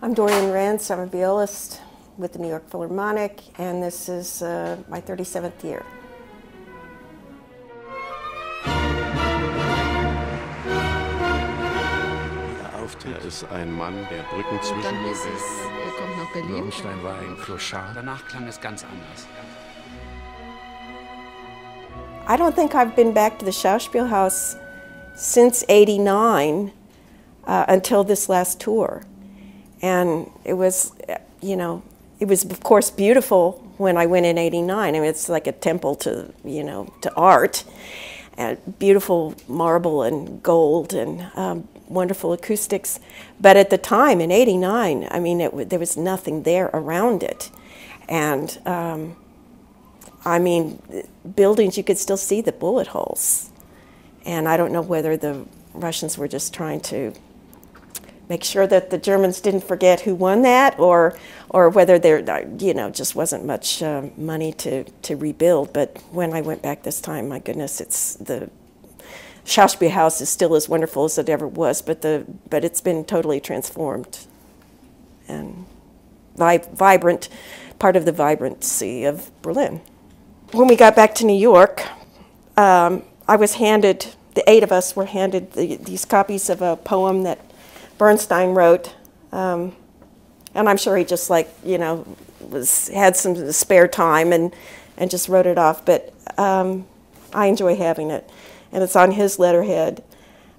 I'm Dorian Rence. I'm a violist with the New York Philharmonic, and this is uh, my 37th year. Er ist ein Mann, der Brücken zwischen Dann den ist es, Welten. er kommt nach Berlin. Bernstein war ein Clochard. Danach klang es ganz anders. I don't think I've been back to the Schauspielhaus since 89 uh, until this last tour. And it was, you know, it was of course beautiful when I went in 89. I mean, it's like a temple to, you know, to art. And beautiful marble and gold and um, wonderful acoustics. But at the time, in 89, I mean, it, there was nothing there around it. And um, I mean, buildings, you could still see the bullet holes. And I don't know whether the Russians were just trying to make sure that the Germans didn't forget who won that, or, or whether there, uh, you know, just wasn't much uh, money to, to rebuild. But when I went back this time, my goodness, it's the Schauspielhaus is still as wonderful as it ever was, but the but it's been totally transformed and vi- vibrant, part of the vibrancy of Berlin. When we got back to New York, um, I was handed the eight of us were handed the, these copies of a poem that Bernstein wrote, um, and I'm sure he just like you know was had some spare time and and just wrote it off. But um, I enjoy having it, and it's on his letterhead,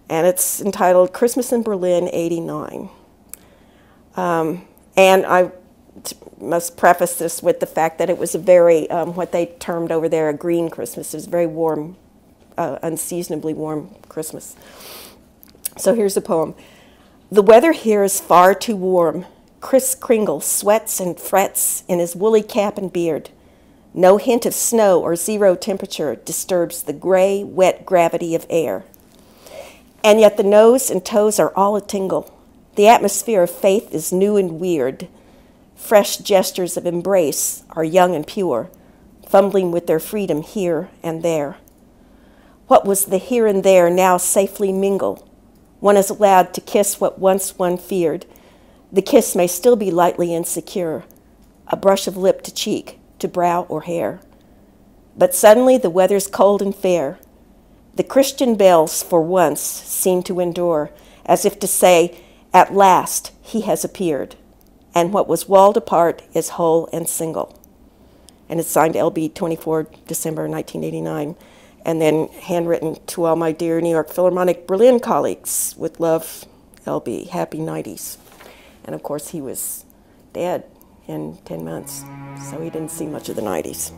and it's entitled "Christmas in Berlin '89." Um, and I must preface this with the fact that it was a very um, what they termed over there a green Christmas. It was a very warm, uh, unseasonably warm Christmas. So here's the poem. The weather here is far too warm. Kris Kringle sweats and frets in his woolly cap and beard. No hint of snow or zero temperature disturbs the gray, wet gravity of air. And yet the nose and toes are all a tingle. The atmosphere of faith is new and weird. Fresh gestures of embrace are young and pure, fumbling with their freedom here and there. What was the here and there now safely mingle? One is allowed to kiss what once one feared. The kiss may still be lightly insecure, a brush of lip to cheek, to brow or hair. But suddenly the weather's cold and fair. The Christian bells for once seem to endure, as if to say, At last he has appeared, and what was walled apart is whole and single. And it's signed LB 24 December 1989, and then handwritten to all my dear New York Philharmonic Berlin colleagues with love, LB, happy 90s. And of course, he was dead in 10 months, so he didn't see much of the 90s.